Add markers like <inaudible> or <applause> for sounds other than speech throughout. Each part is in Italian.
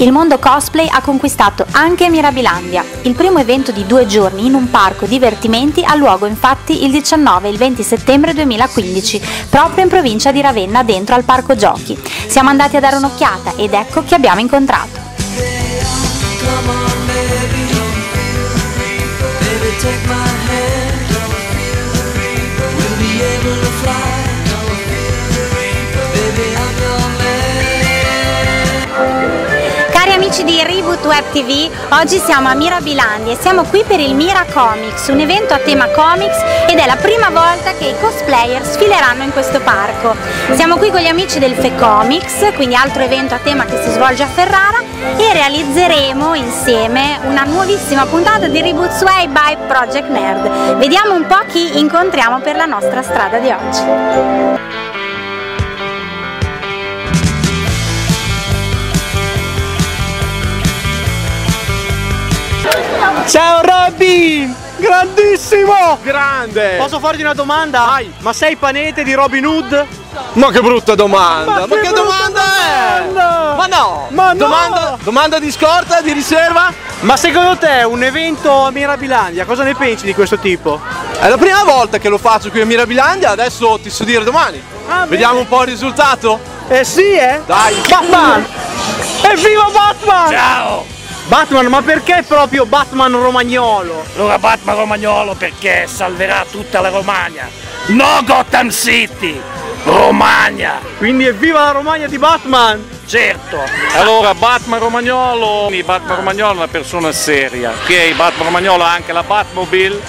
il mondo cosplay ha conquistato anche Mirabilandia. Il primo evento di due giorni in un parco divertimenti ha luogo infatti il 19 e il 20 settembre 2015, proprio in provincia di Ravenna dentro al parco giochi. Siamo andati a dare un'occhiata ed ecco che abbiamo incontrato. take my hand, amici di Reboot Web TV, oggi siamo a Mirabilandi e siamo qui per il Mira Comics, un evento a tema comics ed è la prima volta che i cosplayer sfileranno in questo parco. Siamo qui con gli amici del Fe Comics, quindi altro evento a tema che si svolge a Ferrara e realizzeremo insieme una nuovissima puntata di Reboot Sway by Project Nerd. Vediamo un po' chi incontriamo per la nostra strada di oggi. Ciao Robin! Grandissimo! Grande! Posso farti una domanda? Vai! Ma sei panete di Robin Hood? Ma che brutta domanda! Ma, Ma che, che domanda, domanda, è? Ma no! Ma no! Domanda, domanda di scorta, di riserva? Ma secondo te un evento a Mirabilandia, cosa ne pensi di questo tipo? È la prima volta che lo faccio qui a Mirabilandia, adesso ti so dire domani. Ah, Vediamo un po' il risultato? Eh sì, eh! Dai! Batman! Evviva Batman! Ciao! Batman, ma perché proprio Batman romagnolo? Allora Batman romagnolo perché salverà tutta la Romagna. No Gotham City! Romagna! Quindi evviva la Romagna di Batman! Certo! Allora Batman Romagnolo, Batman Romagnolo è una persona seria, ok? Batman Romagnolo ha anche la Batmobile,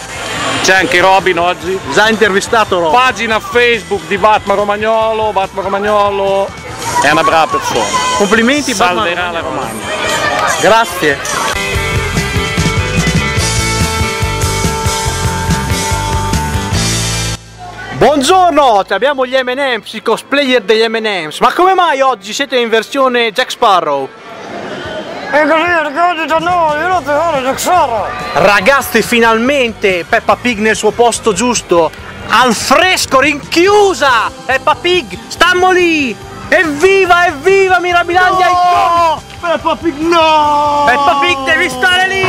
c'è anche Robin oggi. Già intervistato Robin. Pagina Facebook di Batman Romagnolo, Batman Romagnolo è una brava persona. Complimenti Salverà Batman. la Romagna. Grazie. Buongiorno, abbiamo gli M&M's, i cosplayer degli M&M's. Ma come mai oggi siete in versione Jack Sparrow? E così ragazzi da noi, io lo fare Jack Sparrow. Ragazzi, finalmente Peppa Pig nel suo posto giusto. Al fresco, rinchiusa! Peppa Pig, stammo lì! Evviva, evviva Mirabilandia! No! Peppa Pig no! Peppa Pig devi stare lì!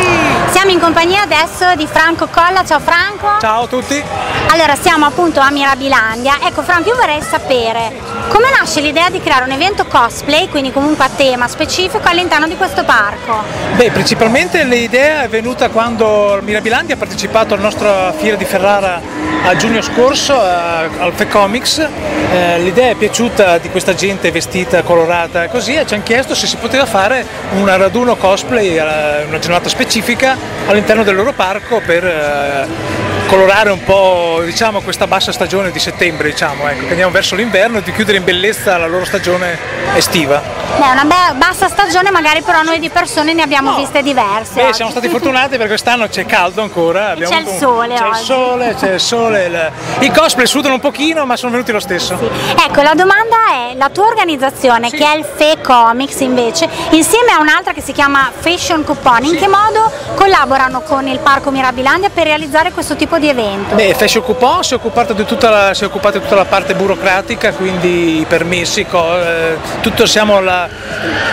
Siamo in compagnia adesso di Franco Colla, ciao Franco! Ciao a tutti! Allora siamo appunto a Mirabilandia, ecco Franco io vorrei sapere come nasce l'idea di creare un evento cosplay, quindi comunque a tema specifico all'interno di questo parco? Beh principalmente l'idea è venuta quando Mirabilandia ha partecipato alla nostra fiera di Ferrara a giugno scorso al FEComics, eh, l'idea è piaciuta di questa gente vestita, colorata così e ci hanno chiesto se si poteva fare un raduno cosplay, eh, una giornata specifica all'interno del loro parco per eh, colorare un po' diciamo, questa bassa stagione di settembre, diciamo, ecco, che andiamo verso l'inverno e di chiudere in bellezza la loro stagione estiva. Beh, una bassa stagione, magari però noi di persone ne abbiamo no. viste diverse. Beh, oggi. siamo stati <laughs> fortunati perché quest'anno c'è caldo ancora. C'è il sole C'è il sole, c'è il sole. Il... I cosplay sudano un pochino, ma sono venuti lo stesso. Sì. Ecco, la domanda è, la tua organizzazione, sì. che è il FE Comics invece, insieme a un'altra che si chiama Fashion Coupon, in che modo collaborano con il Parco Mirabilandia per realizzare questo tipo di di evento? Beh, Fashion Coupon si è occupata di tutta la, si è occupata di tutta la parte burocratica, quindi i permessi, eh, tutto siamo la,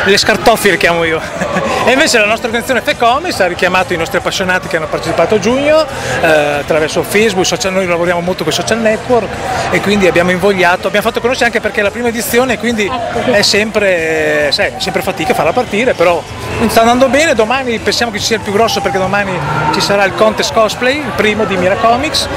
le scartoffie chiamo io. <laughs> e invece la nostra organizzazione FECOMIS ha richiamato i nostri appassionati che hanno partecipato a giugno eh, attraverso Facebook, social, noi lavoriamo molto con i social network e quindi abbiamo invogliato, abbiamo fatto conoscere anche perché è la prima edizione quindi ecco. è sempre, sai, sempre fatica farla partire, però sta andando bene, domani pensiamo che ci sia il più grosso perché domani ci sarà il contest cosplay, il primo di Miracolo Comics.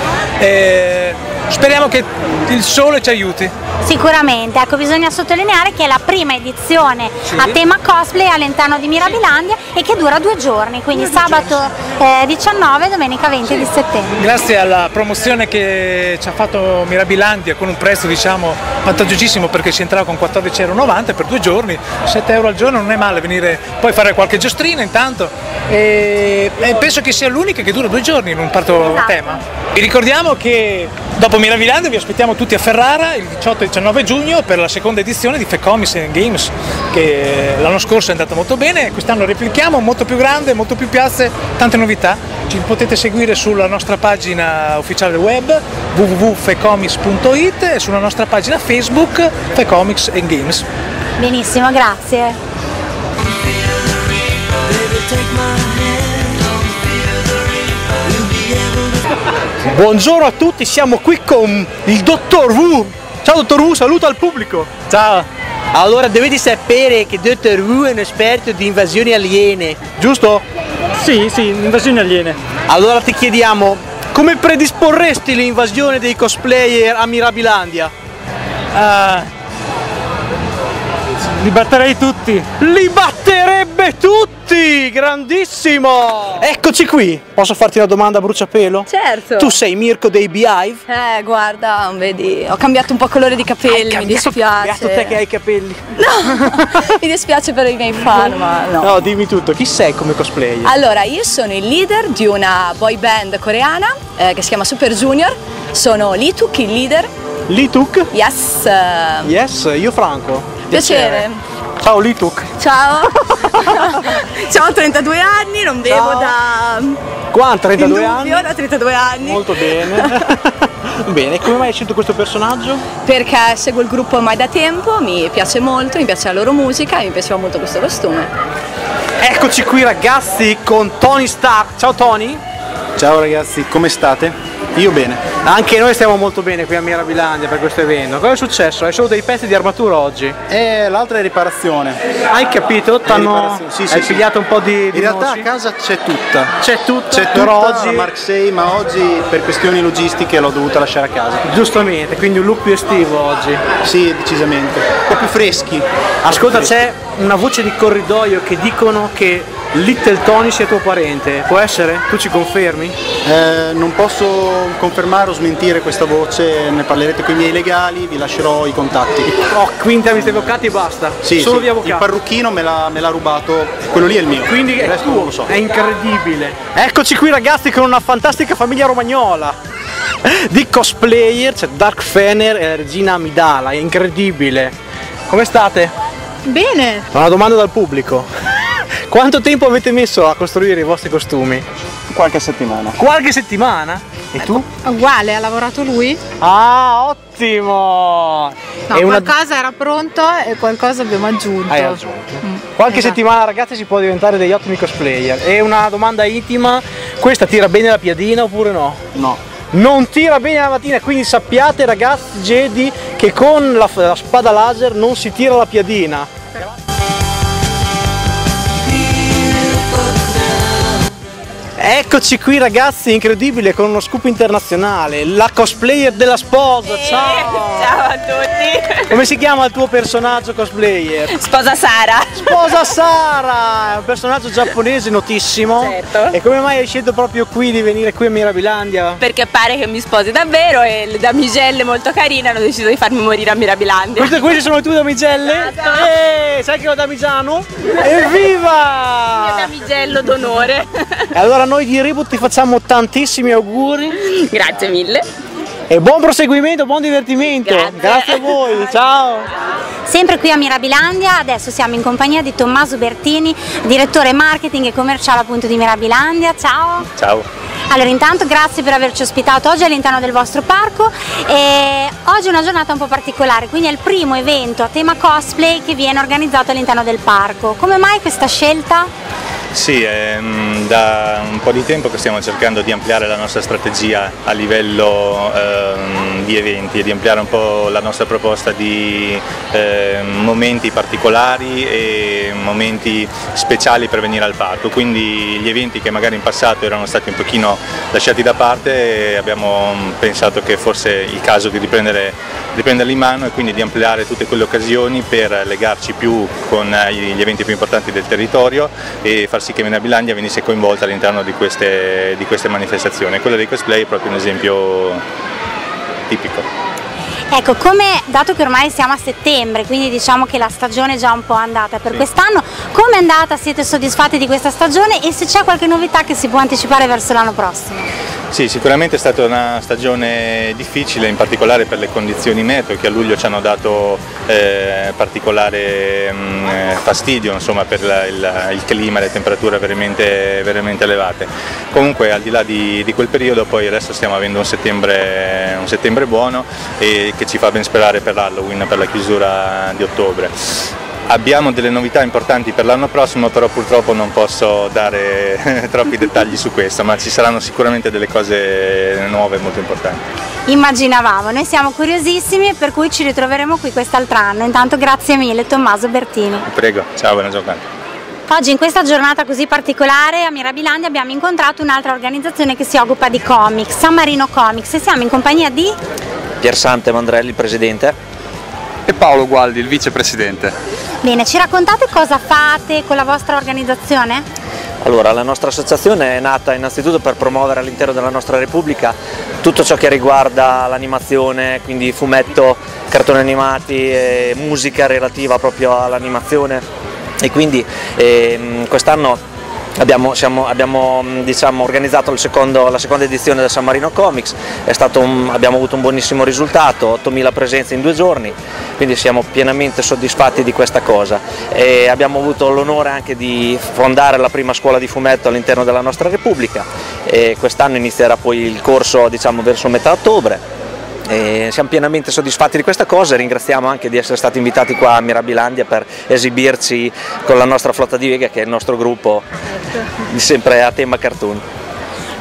E speriamo che il sole ci aiuti. Sicuramente, ecco bisogna sottolineare che è la prima edizione sì. a tema cosplay all'interno di Mirabilandia e che dura due giorni, quindi due sabato eh, 19 e domenica 20 sì. di settembre. Grazie alla promozione che ci ha fatto Mirabilandia con un prezzo diciamo vantaggiosissimo perché si entrava con 14,90 euro per due giorni, 7 euro al giorno non è male venire poi fare qualche giostrina intanto e, e penso che sia l'unica che dura due giorni in un parto esatto. tema. Vi ricordiamo che dopo Mirabilandia vi aspettiamo tutti a Ferrara il 18 e 19 giugno per la seconda edizione di Fecomics Games che l'anno scorso è andata molto bene, quest'anno replichiamo, molto più grande, molto più piazze, tante novità. Ci potete seguire sulla nostra pagina ufficiale web www.fecomics.it e sulla nostra pagina Facebook Fecomics Games. Benissimo, grazie. Buongiorno a tutti, siamo qui con il dottor Wu. Ciao dottor Wu, saluto al pubblico. Ciao! Allora dovete sapere che dottor Wu è un esperto di invasioni aliene, giusto? Sì, sì, invasioni aliene. Allora ti chiediamo, come predisporresti l'invasione dei cosplayer a Mirabilandia? Ah, li batterei tutti. Li batterebbe tutti! Grandissimo! Eccoci qui! Posso farti una domanda a bruciapelo? Certo. Tu sei Mirko dei Beehive? Eh, guarda, vedi, ho cambiato un po' colore di capelli, mi dispiace. Beato te che hai i capelli. <laughs> mi dispiace per i miei fan, ma no. No, dimmi tutto, chi sei come cosplayer? Allora, io sono il leader di una boy band coreana eh, che si chiama Super Junior. Sono Lituk, il leader. Lituk? Yes. eh, Yes, io Franco. Piacere. Ciao Lituk. Ciao. <laughs> Ciao, ho 32 anni, non bevo Ciao. da Qua 32 indubbio, anni. da 32 anni. Molto bene. <laughs> bene, come mai hai scelto questo personaggio? Perché seguo il gruppo ormai da tempo, mi piace molto, mi piace la loro musica e mi piaceva molto questo costume. Eccoci qui ragazzi con Tony Stark. Ciao Tony. Ciao ragazzi, come state? Io bene. Anche noi stiamo molto bene qui a Mirabilandia per questo evento. Cosa è successo? Hai solo dei pezzi di armatura oggi? E l'altra è riparazione. Hai capito? T'hanno sì, sì, hai sì. pigliato un po' di, di In realtà mosci? a casa c'è tutta. c'è tutto, C'è tutta però oggi... oggi Mark 6, ma oggi per questioni logistiche l'ho dovuta lasciare a casa. giustamente, quindi un look più estivo oggi. Sì, decisamente. Un po' più freschi. Ascolta, c'è una voce di corridoio che dicono che Little Tony sia tuo parente. Può essere? Tu ci confermi? Eh, non posso confermare o smentire questa voce, ne parlerete con i miei legali, vi lascerò i contatti. Oh, quindi avete avvocati e basta. Sì, Solo sì, di avvocati. il parrucchino me l'ha, me l'ha rubato, quello lì è il mio. Quindi il è resto tuo, non lo so. è incredibile. Eccoci qui ragazzi con una fantastica famiglia romagnola di cosplayer, c'è Dark Fener e la regina Amidala, è incredibile. Come state? Bene, Una domanda dal pubblico. Quanto tempo avete messo a costruire i vostri costumi? Qualche settimana. Qualche settimana? E tu? uguale, ha lavorato lui. Ah, ottimo! No, E una- qualcosa era pronto e qualcosa abbiamo aggiunto. Hai aggiunto. Qualche esatto. settimana ragazzi si può diventare degli ottimi cosplayer. E una domanda intima, questa tira bene la piadina oppure no? No. Non tira bene la mattina, quindi sappiate ragazzi Jedi che con la, la spada laser non si tira la piadina. Eccoci qui ragazzi, incredibile, con uno scoop internazionale, la cosplayer della sposa, ciao! Ciao a tutti! Come si chiama il tuo personaggio cosplayer? Sposa Sara! Sposa Sara, è un personaggio giapponese notissimo. Certo. E come mai hai scelto proprio qui di venire qui a Mirabilandia? Perché pare che mi sposi davvero e le damigelle molto carine hanno deciso di farmi morire a Mirabilandia. Queste, queste sono le tue damigelle? Esatto. Eh, sai che ho damigiano? Evviva! Il damigello d'onore. E allora noi di Reboot ti facciamo tantissimi auguri Grazie mille. e buon proseguimento, buon divertimento. Grazie. a voi, <laughs> ciao. Sempre qui a Mirabilandia, adesso siamo in compagnia di Tommaso Bertini, direttore marketing e commerciale appunto di Mirabilandia. Ciao! Ciao. Allora intanto grazie per averci ospitato oggi all'interno del vostro parco e oggi è una giornata un po' particolare, quindi è il primo evento a tema cosplay che viene organizzato all'interno del parco. Come mai questa scelta? Sì, è mm, da un po' di tempo che stiamo cercando di ampliare la nostra strategia a livello ehm, di eventi e di ampliare un po' la nostra proposta di ehm, momenti particolari e momenti speciali per venire al parco. Quindi gli eventi che magari in passato erano stati un pochino lasciati da parte abbiamo pensato che fosse il caso di riprendere, riprenderli in mano e quindi di ampliare tutte quelle occasioni per legarci più con eh, gli eventi più importanti del territorio e far sì che Menabilandia venisse coinvolta all'interno di queste, di queste manifestazioni. Quella dei cosplay è proprio un esempio tipico. Ecco, come, dato che ormai siamo a settembre, quindi diciamo che la stagione è già un po' andata per quest'anno, come è andata? Siete soddisfatti di questa stagione e se c'è qualche novità che si può anticipare verso l'anno prossimo? Sì, sicuramente è stata una stagione difficile, in particolare per le condizioni meteo che a luglio ci hanno dato eh, particolare mh, eh, fastidio insomma, per la- il, il clima le temperature veramente, veramente elevate. Comunque al di là di, di quel periodo poi adesso stiamo avendo un settembre, un settembre buono e che ci fa ben sperare per l'Halloween, per la chiusura di ottobre. Abbiamo delle novità importanti per l'anno prossimo, però purtroppo non posso dare <laughs> troppi dettagli su questo, ma ci saranno sicuramente delle cose nuove molto importanti. Immaginavamo, noi siamo curiosissimi per cui ci ritroveremo qui quest'altro anno. Intanto grazie mille Tommaso Bertini. Prego, ciao, buona giornata. Oggi in questa giornata così particolare a Mirabilandia abbiamo incontrato un'altra organizzazione che si occupa di comics, San Marino Comics e siamo in compagnia di... Piersante Mandrelli, il presidente. E Paolo Gualdi, il vicepresidente. Bene, ci raccontate cosa fate con la vostra organizzazione? Allora, la nostra associazione è nata innanzitutto per promuovere all'interno della nostra Repubblica tutto ciò che riguarda l'animazione, quindi fumetto, cartoni animati e musica relativa proprio all'animazione e quindi ehm, quest'anno Abbiamo, siamo, abbiamo diciamo, organizzato secondo, la seconda edizione del San Marino Comics, un, abbiamo avuto un buonissimo risultato, 8.000 presenze in due giorni, quindi siamo pienamente soddisfatti di questa cosa. E abbiamo avuto l'onore anche di fondare la prima scuola di fumetto all'interno della nostra Repubblica. E quest'anno inizierà poi il corso diciamo, verso metà ottobre. E siamo pienamente soddisfatti di questa cosa e ringraziamo anche di essere stati invitati qua a Mirabilandia per esibirci con la nostra flotta di Vega che è il nostro gruppo sempre a tema cartoon.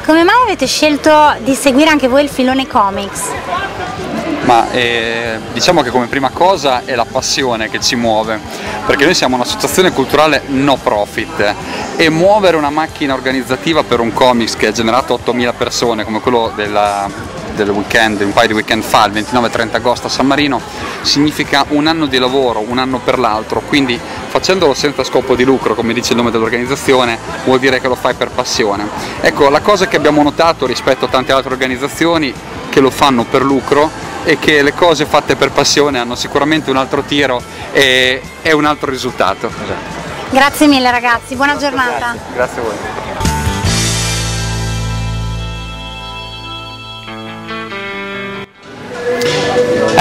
Come mai avete scelto di seguire anche voi il filone comics? Ma eh, diciamo che come prima cosa è la passione che ci muove, perché noi siamo un'associazione culturale no profit e muovere una macchina organizzativa per un comics che ha generato 8.000 persone come quello della del weekend, un paio di weekend fa, il 29-30 agosto a San Marino, significa un anno di lavoro, un anno per l'altro, quindi facendolo senza scopo di lucro, come dice il nome dell'organizzazione, vuol dire che lo fai per passione. Ecco, la cosa che abbiamo notato rispetto a tante altre organizzazioni che lo fanno per lucro è che le cose fatte per passione hanno sicuramente un altro tiro e, e un altro risultato. Grazie mille ragazzi, buona giornata. Grazie, grazie a voi.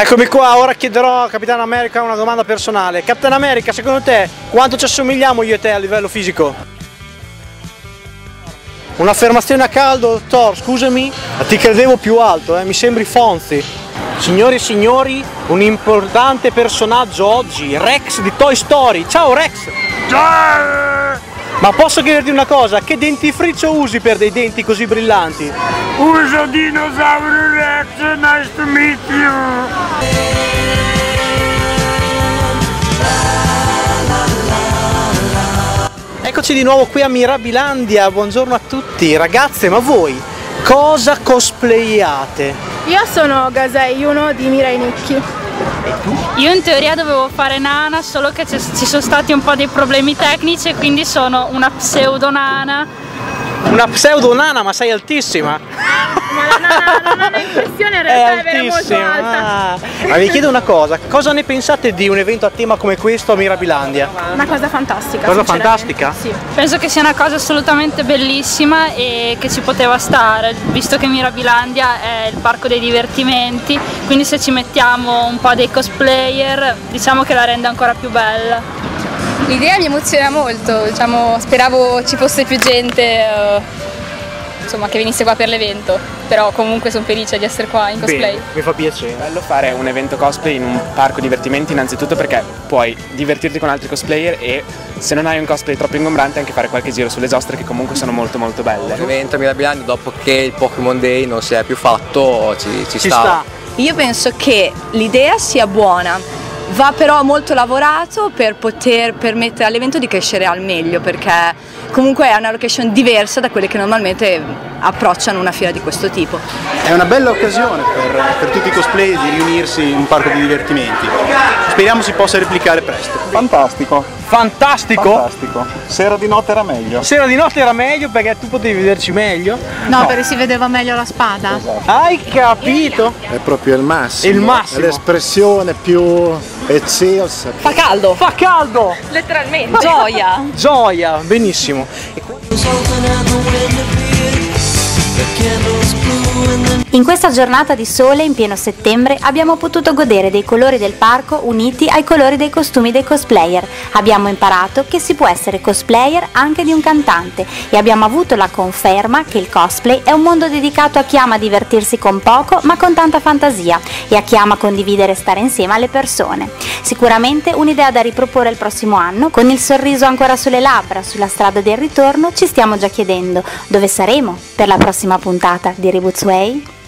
Eccomi qua, ora chiederò a Capitano America una domanda personale. Capitano America, secondo te quanto ci assomigliamo io e te a livello fisico? Un'affermazione a caldo, Thor, scusami, ti credevo più alto, eh? mi sembri Fonzi. Signori e signori, un importante personaggio oggi, Rex di Toy Story. Ciao Rex! Ciao! Ma posso chiederti una cosa, che dentifricio usi per dei denti così brillanti? Uso dinosauro Rex, nice to meet you! Eccoci di nuovo qui a Mirabilandia, buongiorno a tutti. Ragazze, ma voi cosa cosplayate? Io sono Gasei, uno di Mirai Nicchi. Io in teoria dovevo fare nana, solo che ci sono stati un po' dei problemi tecnici e quindi sono una pseudo nana. Una pseudo nana, ma sei altissima! <laughs> Ma la nana, la nana in questione in realtà è, è molto alta. Ah. Ma vi chiedo una cosa, cosa ne pensate di un evento a tema come questo a Mirabilandia? Una cosa fantastica. Cosa fantastica? Sì. Penso che sia una cosa assolutamente bellissima e che ci poteva stare, visto che Mirabilandia è il parco dei divertimenti, quindi se ci mettiamo un po' dei cosplayer diciamo che la rende ancora più bella. L'idea mi emoziona molto, diciamo, speravo ci fosse più gente uh, insomma, che venisse qua per l'evento, però comunque sono felice di essere qua in cosplay. Bene, mi fa piacere. È bello fare un evento cosplay in un parco divertimenti innanzitutto perché puoi divertirti con altri cosplayer e se non hai un cosplay troppo ingombrante anche fare qualche giro sulle giostre che comunque sono molto molto belle. L'evento a Mirabilandia dopo che il Pokémon Day non si è più fatto ci, ci, Ci sta. sta. Io penso che l'idea sia buona, va però molto lavorato per poter permettere all'evento di crescere al meglio perché comunque è una location diversa da quelle che normalmente approcciano una fiera di questo tipo. È una bella occasione per, per tutti i cosplay di riunirsi in un parco di divertimenti. Speriamo si possa replicare presto. Fantastico. Fantastico? Fantastico. Sera di notte era meglio. Sera di notte era meglio perché tu potevi vederci meglio? No, perché si vedeva meglio la spada. Hai capito? È proprio il massimo. Il massimo. È l'espressione più eccelsa. Fa caldo! Fa caldo! Letteralmente! Gioia! Gioia, benissimo. Blue In questa giornata di sole in pieno settembre abbiamo potuto godere dei colori del parco uniti ai colori dei costumi dei cosplayer. Abbiamo imparato che si può essere cosplayer anche di un cantante e abbiamo avuto la conferma che il cosplay è un mondo dedicato a chi ama divertirsi con poco ma con tanta fantasia e a chi ama condividere e stare insieme alle persone. Sicuramente un'idea da riproporre il prossimo anno, con il sorriso ancora sulle labbra, sulla strada del ritorno ci stiamo già chiedendo dove saremo per la prossima puntata di Reboots 喂。